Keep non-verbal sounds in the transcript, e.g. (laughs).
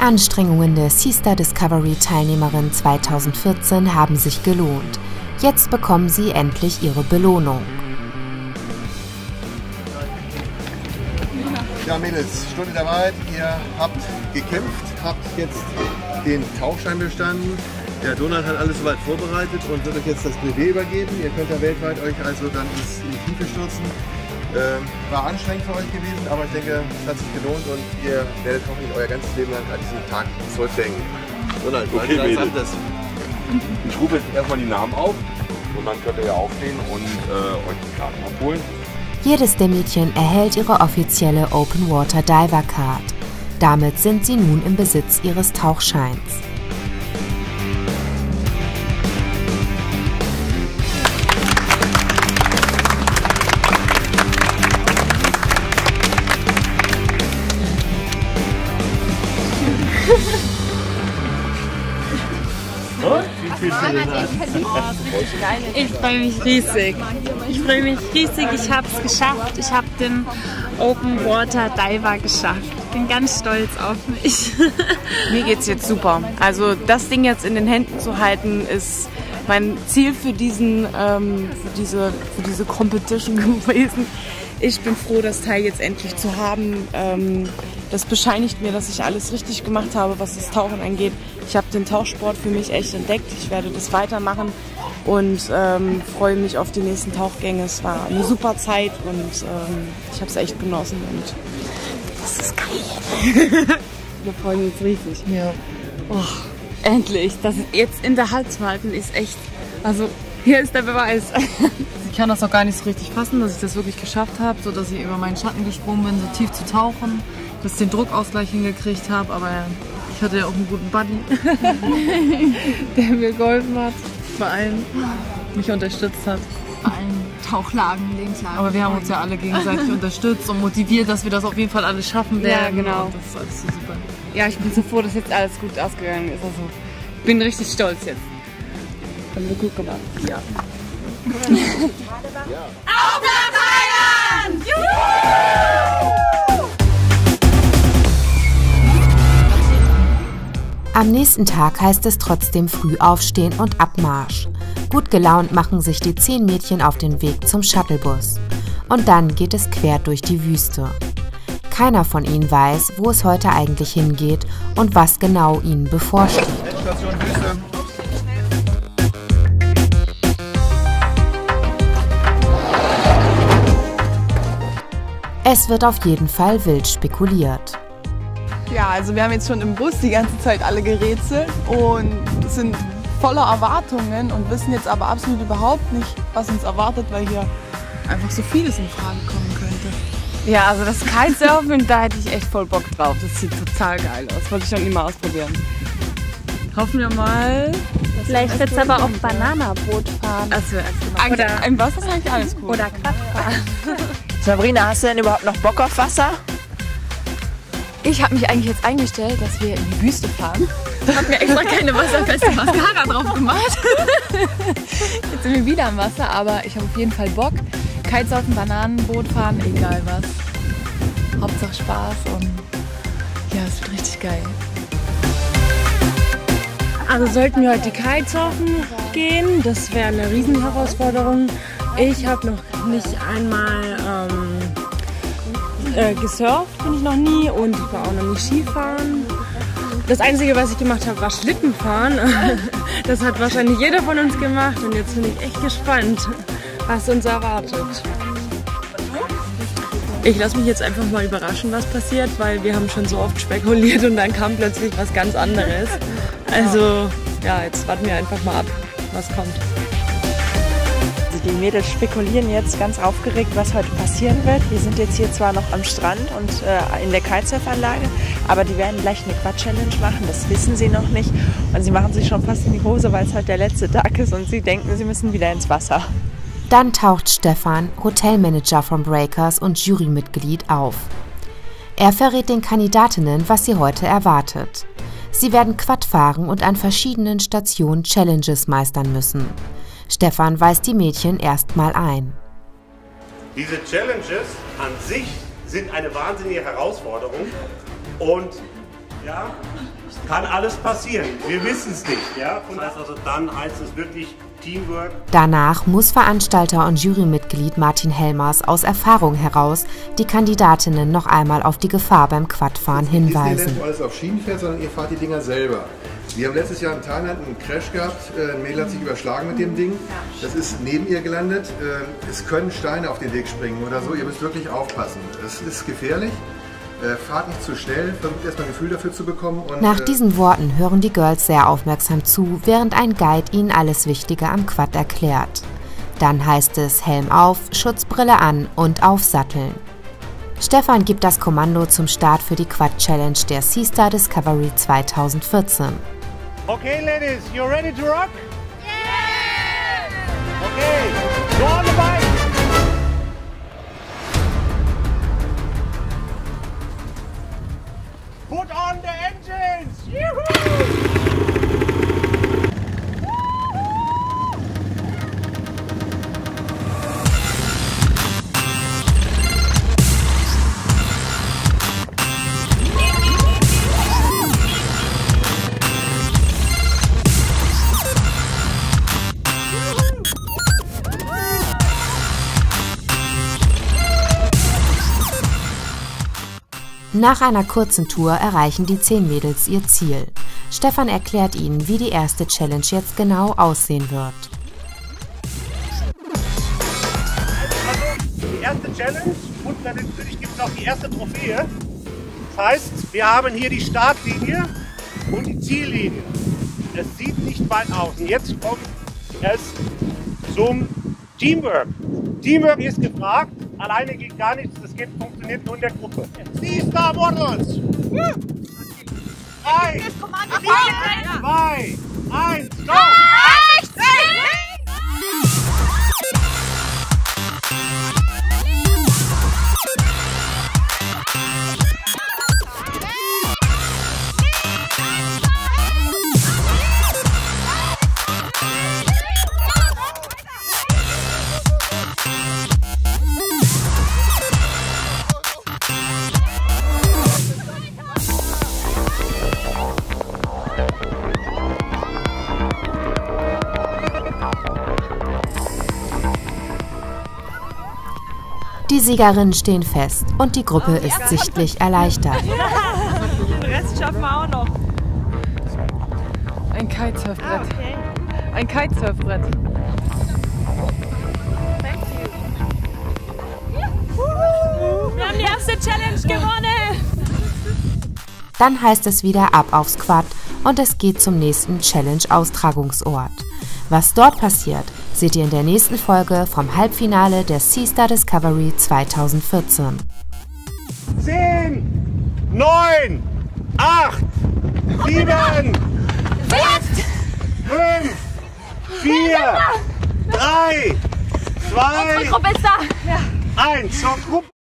Anstrengungen der Seastar Discovery Teilnehmerin 2014 haben sich gelohnt. Jetzt bekommen sie endlich ihre Belohnung. Ja, Mädels, Stunde der Wahrheit. Ihr habt gekämpft, habt jetzt den Tauchschein bestanden. Der Donald hat alles soweit vorbereitet und wird euch jetzt das Brevet übergeben. Ihr könnt da weltweit euch also dann in Tiefe stürzen. Ähm, war anstrengend für euch gewesen, aber ich denke, es hat sich gelohnt und ihr werdet hoffentlich euer ganzes Leben lang an diesen Tag zurückdenken. Donald, okay, Mädels. Ich rufe jetzt erstmal die Namen auf und dann könnt ihr ja aufstehen und äh, euch die Karten abholen. Jedes der Mädchen erhält ihre offizielle Open Water Diver Card. Damit sind sie nun im Besitz ihres Tauchscheins. Ich freue mich riesig. Ich freue mich riesig. Ich habe es geschafft. Ich habe den Open Water Diver geschafft. Ich bin ganz stolz auf mich. (laughs) Mir geht es jetzt super. Also das Ding jetzt in den Händen zu halten, ist mein Ziel für, diesen, ähm, für, diese, für diese Competition (laughs) gewesen. Ich bin froh, das Teil jetzt endlich zu haben. Ähm, das bescheinigt mir, dass ich alles richtig gemacht habe, was das Tauchen angeht. Ich habe den Tauchsport für mich echt entdeckt. Ich werde das weitermachen und ähm, freue mich auf die nächsten Tauchgänge. Es war eine super Zeit und ähm, ich habe es echt genossen und das ist geil. (laughs) Wir freuen uns riesig. Ja. Oh, endlich. Das jetzt in der Hand zu halten ist echt. Also hier ist der Beweis. (laughs) Ich kann das auch gar nicht so richtig fassen, dass ich das wirklich geschafft habe, so dass ich über meinen Schatten gesprungen bin, so tief zu tauchen, dass ich den Druckausgleich hingekriegt habe, aber ich hatte ja auch einen guten Buddy, (laughs) der mir geholfen hat, bei allen, mich unterstützt hat. Allen Tauchlagen, Lebenslagen. Aber wir haben uns ja alle gegenseitig (laughs) unterstützt und motiviert, dass wir das auf jeden Fall alles schaffen werden. Ja, genau. Und das ist alles so super. Ja, ich bin so froh, dass jetzt alles gut ausgegangen ist. Also, ich bin richtig stolz jetzt. Haben wir gut gemacht. Ja. Auf nach Thailand! Am nächsten Tag heißt es trotzdem früh aufstehen und Abmarsch. Gut gelaunt machen sich die zehn Mädchen auf den Weg zum Shuttlebus. Und dann geht es quer durch die Wüste. Keiner von ihnen weiß, wo es heute eigentlich hingeht und was genau ihnen bevorsteht. Endstation Wüste. Es wird auf jeden Fall wild spekuliert. Ja, also wir haben jetzt schon im Bus die ganze Zeit alle gerätselt und sind voller Erwartungen und wissen jetzt aber absolut überhaupt nicht, was uns erwartet, weil hier einfach so vieles in Frage kommen könnte. Ja, also das Kitesurfen, (laughs) da hätte ich echt voll Bock drauf. Das sieht total geil aus. Wollte ich schon immer ausprobieren. Hoffen wir mal. Vielleicht wird es aber auch Bananaboot fahren. Wäre Eigentlich, Im Wasser ist eigentlich alles cool. Oder Quadfahren. (laughs) Sabrina, hast du denn überhaupt noch Bock auf Wasser? Ich habe mich eigentlich jetzt eingestellt, dass wir in die Wüste fahren. Ich habe mir extra keine wasserfeste (laughs) Mascara drauf gemacht. Jetzt sind wir wieder am Wasser, aber ich habe auf jeden Fall Bock. Kitesurfen, Bananenboot fahren, egal was. Hauptsache Spaß und ja, es wird richtig geil. Also sollten wir heute Kitesurfen gehen, das wäre eine Riesenherausforderung. Ich habe noch nicht einmal ähm, äh, gesurft, bin ich noch nie und ich war auch noch nie Skifahren. Das Einzige, was ich gemacht habe, war Schlittenfahren. (laughs) Das hat wahrscheinlich jeder von uns gemacht und jetzt bin ich echt gespannt, was uns erwartet. Ich lasse mich jetzt einfach mal überraschen, was passiert, weil wir haben schon so oft spekuliert und dann kam plötzlich was ganz anderes. Also ja, jetzt warten wir einfach mal ab, was kommt. Die Mädels spekulieren jetzt ganz aufgeregt, was heute passieren wird. Wir sind jetzt hier zwar noch am Strand und äh, in der Kitesurfanlage, aber die werden gleich eine Quad-Challenge machen, das wissen sie noch nicht. Und sie machen sich schon fast in die Hose, weil es halt der letzte Tag ist und sie denken, sie müssen wieder ins Wasser. Dann taucht Stefan, Hotelmanager von Breakers und Jurymitglied, auf. Er verrät den Kandidatinnen, was sie heute erwartet. Sie werden Quad fahren und an verschiedenen Stationen Challenges meistern müssen. Stefan weist die Mädchen erstmal ein. Diese Challenges an sich sind eine wahnsinnige Herausforderung und Ja? Kann alles passieren. Wir wissen es nicht. Ja? Und das heißt also dann heißt es wirklich Teamwork. Danach muss Veranstalter und Jurymitglied Martin Helmers aus Erfahrung heraus die Kandidatinnen noch einmal auf die Gefahr beim Quadfahren hinweisen. Wo alles auf Schienen fährt, sondern ihr fahrt die Dinger selber. Wir haben letztes Jahr in Thailand einen Crash gehabt. Äh, Ein Mädel hat sich überschlagen mit dem Ding. Das ist neben ihr gelandet. Äh, Es können Steine auf den Weg springen oder so. Ihr müsst wirklich aufpassen. Es ist gefährlich. Äh, Fahrt nicht zu schnell. Versucht erstmal ein Gefühl dafür zu bekommen. Und, Nach diesen Worten hören die Girls sehr aufmerksam zu, während ein Guide ihnen alles Wichtige am Quad erklärt. Dann heißt es Helm auf, Schutzbrille an und aufsatteln. Stefan gibt das Kommando zum Start für die Quad Challenge der Seastar Discovery 2014. Okay, ladies, you ready to rock? Nach einer kurzen Tour erreichen die zehn Mädels ihr Ziel. Stefan erklärt ihnen, wie die erste Challenge jetzt genau aussehen wird. Die erste Challenge und natürlich gibt es auch die erste Trophäe. Das heißt, wir haben hier die Startlinie und die Ziellinie. Es sieht nicht weit aus. Und jetzt kommt es zum Teamwork. Teamwork ist gefragt. Alleine geht gar nichts. Das geht, funktioniert nur in der Gruppe. Sie Star Models! Drei, vier, zwei, eins, go! Die Siegerinnen stehen fest und die Gruppe ist sichtlich erleichtert. (laughs) Den Rest schaffen wir auch noch. Ein Kitesurfbrett. Ein Kitesurfbrett. Wir haben die erste Challenge gewonnen. Dann heißt es wieder ab aufs Quad und es geht zum nächsten Challenge-Austragungsort. Was dort passiert, seht ihr in der nächsten Folge vom Halbfinale der Seastar Discovery 2014. 10, 9, 8, 7, 5, 4, 3, 2, Unsere Gruppe ist da. 1. Zur Gruppe.